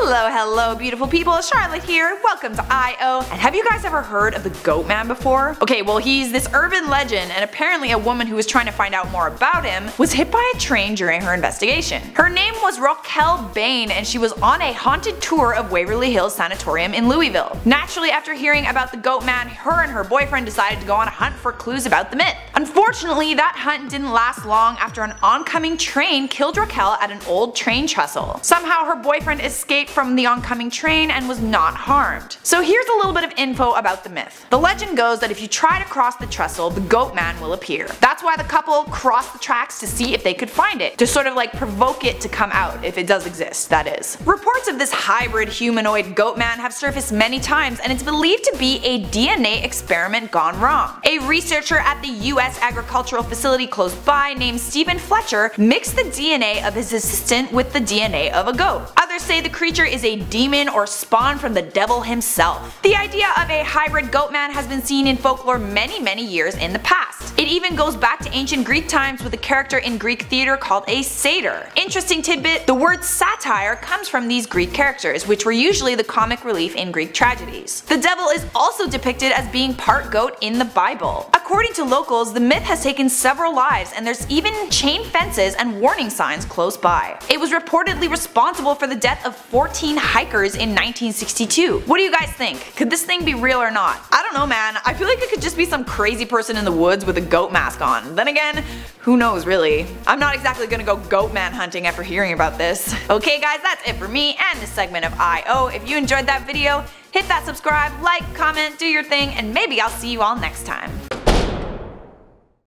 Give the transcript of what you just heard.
Hello, hello, beautiful people. Charlotte here. Welcome to I.O. And have you guys ever heard of the Goat Man before? Okay, well he's this urban legend and apparently a woman who was trying to find out more about him was hit by a train during her investigation. Her name was Raquel Bain and she was on a haunted tour of Waverly Hills Sanatorium in Louisville. Naturally, after hearing about the Goat Man, her and her boyfriend decided to go on a hunt for clues about the myth. Unfortunately, that hunt didn't last long after an oncoming train killed Raquel at an old train trestle. Somehow her boyfriend escaped from the oncoming train and was not harmed. So here's a little bit of info about the myth. The legend goes that if you try to cross the trestle, the goat man will appear. That's why the couple crossed the tracks to see if they could find it, to sort of like provoke it to come out, if it does exist, that is. Reports of this hybrid humanoid goat man have surfaced many times and it's believed to be a DNA experiment gone wrong. A researcher at the US agricultural facility close by named Stephen Fletcher mixed the DNA of his assistant with the DNA of a goat. Others say the creature is a demon or spawn from the devil himself. The idea of a hybrid goat man has been seen in folklore many many years in the past. It even goes back to ancient Greek times with a character in Greek theater called a satyr. Interesting tidbit, the word satire comes from these Greek characters, which were usually the comic relief in Greek tragedies. The devil is also depicted as being part goat in the Bible. According to locals, the myth has taken several lives and there's even chain fences and warning signs close by. It was reportedly responsible for the death of 14 hikers in 1962. What do you guys think? Could this thing be real or not? I don't know man, I feel like it could just be some crazy person in the woods with a goat mask on. Then again, who knows really. I'm not exactly gonna go goat man hunting after hearing about this. Okay guys, that's it for me and this segment of I.O. If you enjoyed that video, hit that subscribe, like, comment, do your thing, and maybe I'll see you all next time.